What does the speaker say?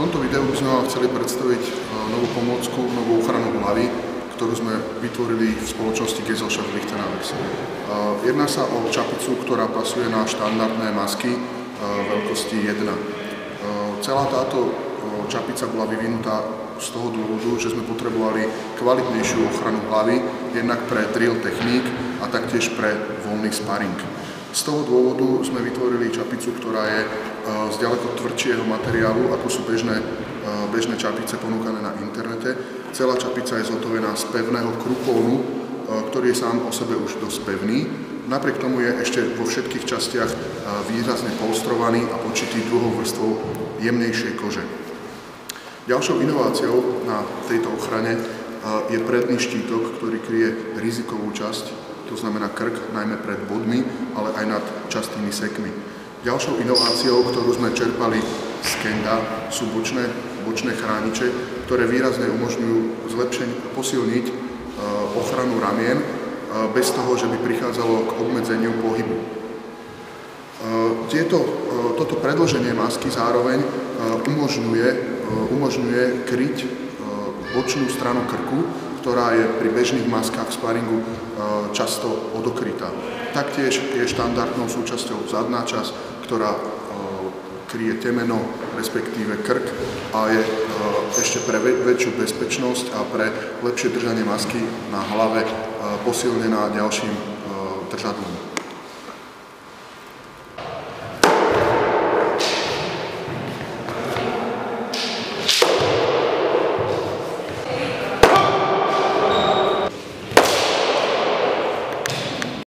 tomto videu by sme vám chceli predstaviť e, novú pomôcku, novú ochranu hlavy, ktorú sme vytvorili v spoločnosti Gesellschaft Lichtenavix. E, jedná sa o čapicu, ktorá pasuje na štandardné masky e, veľkosti 1. Celá táto čapica bola vyvinutá z toho dôvodu, že sme potrebovali kvalitnejšiu ochranu hlavy, jednak pre drill techník a taktiež pre voľný sparring. Z toho dôvodu sme vytvorili čapicu, ktorá je e, z ďaleko tvrdšieho materiálu, ako sú bežné, e, bežné čapice ponúkané na internete. Celá čapica je zhotovená z pevného krupónu, e, ktorý je sám o sebe už dosť pevný. Napriek tomu je ešte vo všetkých častiach výrazne polstrovaný a počitý druhou vrstvou jemnejšej kože. Ďalšou inováciou na tejto ochrane je predný štítok, ktorý kryje rizikovú časť to znamená krk, najmä pred bodmi, ale aj nad častými sekmi. Ďalšou inováciou, ktorú sme čerpali z Kenda, sú bočné, bočné chrániče, ktoré výrazne umožňujú zlepšenie, posilniť e, ochranu ramien e, bez toho, že by prichádzalo k obmedzeniu pohybu. E, tieto, toto predloženie masky zároveň umožňuje, umožňuje kryť bočnú stranu krku, ktorá je pri bežných maskách sparingu e, často odokrytá. Taktiež je štandardnou súčasťou zadná časť, ktorá e, kryje temeno, respektíve krk a je e, ešte pre väčšiu bezpečnosť a pre lepšie držanie masky na hlave posilnená ďalším držadlom.